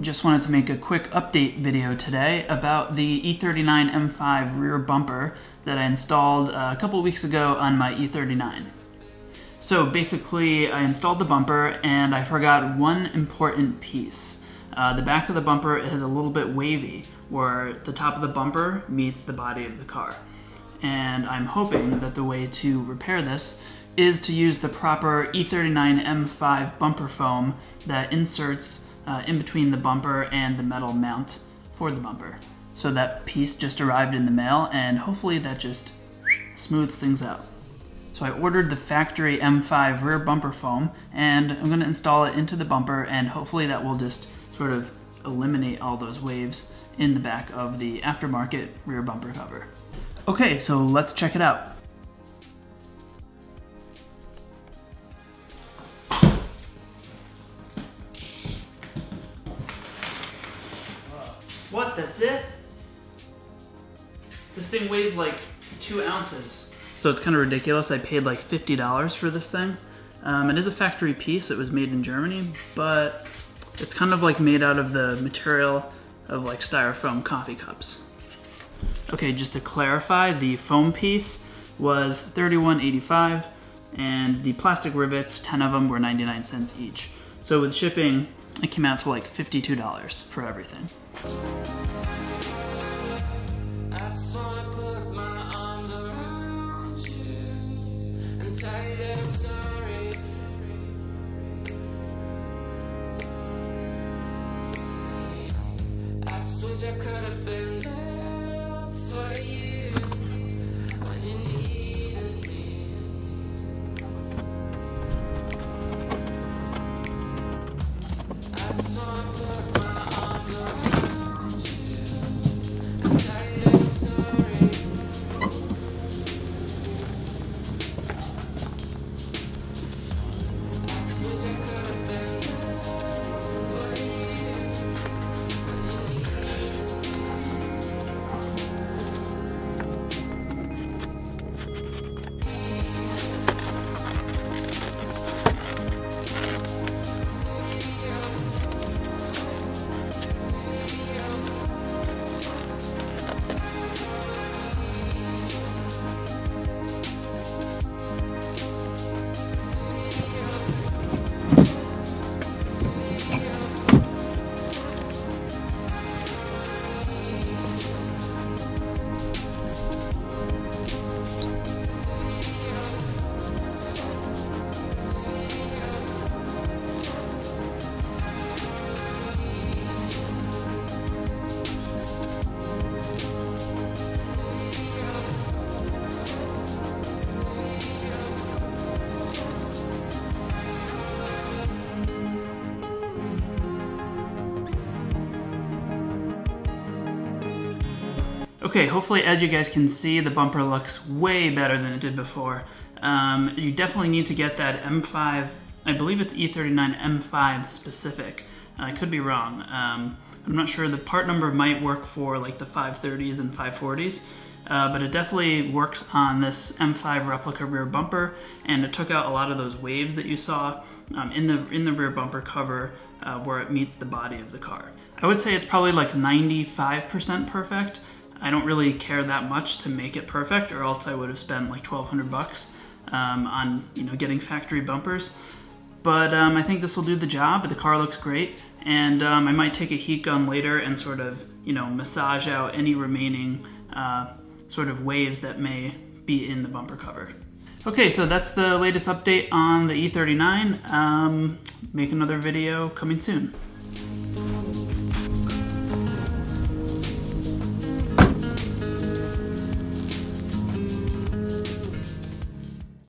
just wanted to make a quick update video today about the E39 M5 rear bumper that I installed uh, a couple weeks ago on my E39. So basically I installed the bumper and I forgot one important piece. Uh, the back of the bumper is a little bit wavy where the top of the bumper meets the body of the car. And I'm hoping that the way to repair this is to use the proper E39 M5 bumper foam that inserts uh, in between the bumper and the metal mount for the bumper. So that piece just arrived in the mail and hopefully that just smooths things out. So I ordered the factory M5 rear bumper foam and I'm gonna install it into the bumper and hopefully that will just sort of eliminate all those waves in the back of the aftermarket rear bumper cover. Okay, so let's check it out. What, that's it? This thing weighs like two ounces. So it's kind of ridiculous. I paid like $50 for this thing. Um, it is a factory piece. It was made in Germany, but it's kind of like made out of the material of like styrofoam coffee cups. Okay, just to clarify, the foam piece was $31.85 and the plastic rivets, 10 of them were 99 cents each. So with shipping, it came out to like $52 for everything. I could have been there for you. Okay, hopefully as you guys can see, the bumper looks way better than it did before. Um, you definitely need to get that M5, I believe it's E39 M5 specific. I could be wrong. Um, I'm not sure, the part number might work for like the 530s and 540s, uh, but it definitely works on this M5 replica rear bumper, and it took out a lot of those waves that you saw um, in, the, in the rear bumper cover uh, where it meets the body of the car. I would say it's probably like 95% perfect, I don't really care that much to make it perfect or else I would have spent like 1200 bucks um, on you know getting factory bumpers. But um, I think this will do the job. The car looks great and um, I might take a heat gun later and sort of you know massage out any remaining uh, sort of waves that may be in the bumper cover. Okay, so that's the latest update on the E39. Um, make another video coming soon.